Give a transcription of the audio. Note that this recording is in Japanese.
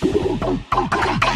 どこかでかい